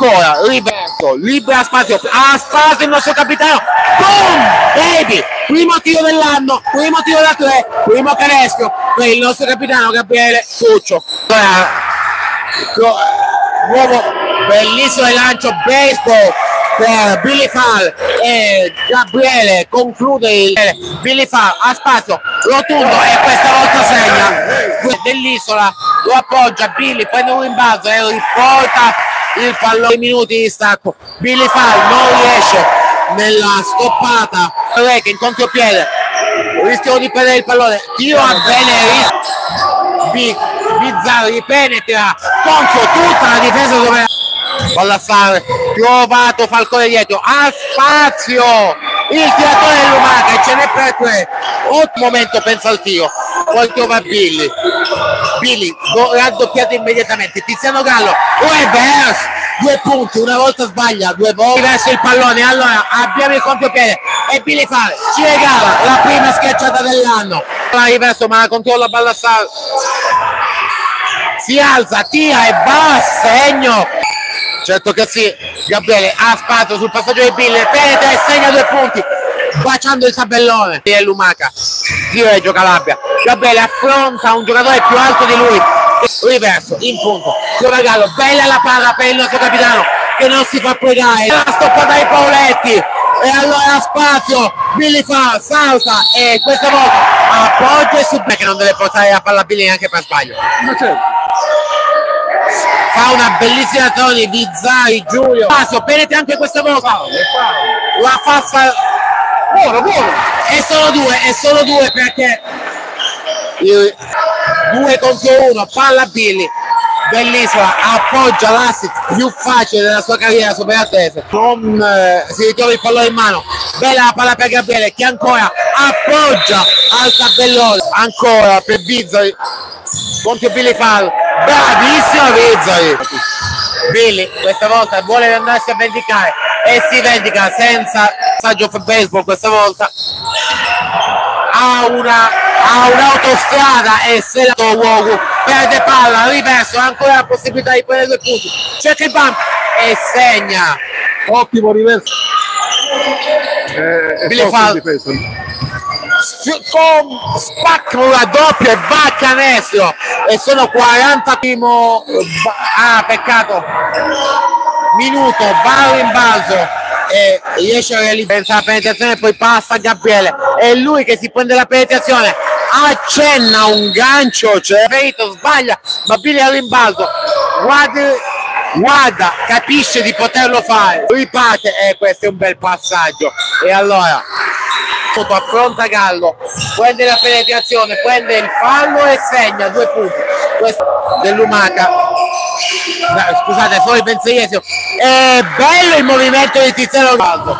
ancora Riverso libera spazio ha spazio il nostro capitano boom baby primo tiro dell'anno primo tiro da tre primo canestro per il nostro capitano Gabriele Tuccio nuovo bellissimo lancio baseball per Billy Fall e Gabriele conclude il Billy Fall a spazio rotondo e questa volta segna dell'isola lo appoggia Billy prende un rimbalzo e riporta il pallone minuti di stacco. Billy Fall non riesce nella stoppata. Che in contropiede rischiano di perdere il pallone. Tiro a bene Bizzarri penetra. Contro tutta la difesa dove palla fare trovato Falcone dietro. A spazio. Il tiratore dell'Umaca e ce n'è per tre. Ottimo momento pensa al tiro poi trova Billy? Billy raddoppiato immediatamente. Tiziano Gallo reverse due punti una volta sbaglia due volte. Verso il pallone allora abbiamo il contropiede. E Billy Fale ci regala la prima schiacciata dell'anno. La riverso ma la controlla Ballassar si alza tira e va segno. Certo che sì Gabriele ha spazio sul passaggio di Billy. Penetra e segna due punti baciando il tabellone. E Lumaca di Reggio Calabria Gabriele affronta un giocatore più alto di lui. Riverso in punto. Trova Gallo bella la palla per il nostro capitano che non si fa pregare. La stoppata ai Pauletti. E allora spazio. Billy fa salta. E questa volta appoggia e subito che non deve portare la palla a Billy neanche per sbaglio. Certo. Fa una bellissima azione Vizzai Giulio. Passo penetra anche questa volta. La fa fare buono buono. È solo due è solo due perché due contro uno palla Billy. Bellissima appoggia l'assist più facile della sua carriera sopra attese non eh, si ritrova il pallone in mano. Bella la palla per Gabriele che ancora appoggia al tabellone. Ancora per Bizzari contro Billy Fall. Bravissimo Bizzari Billy questa volta vuole andarsi a vendicare. E si vendica senza passaggio per baseball questa volta. Ha una ha un'autostrada e se la Wogu perde palla riverso ancora la possibilità di prendere due punti. Cerca il bump e segna. Ottimo riverso. Eh, Billy Fall con spacca una doppia e va canestro. E sono 40 primo ah peccato. Minuto va in balzo e riesce a realizzare la penetrazione poi passa a Gabriele. È lui che si prende la penetrazione accenna un gancio cioè ferito sbaglia ma Billy al rimbalzo. Guarda, guarda capisce di poterlo fare. Riparte e questo è un bel passaggio. E allora affronta Gallo. Prende la penetrazione prende il fallo e segna due punti. Questo dell'Umaca scusate solo il pensieresimo è bello il movimento di Tiziano Ronaldo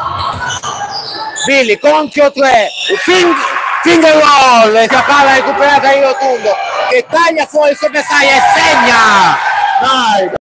Billy conchio 3 finger, finger roll palla recuperata di Rotundo che taglia fuori il e segna Dai.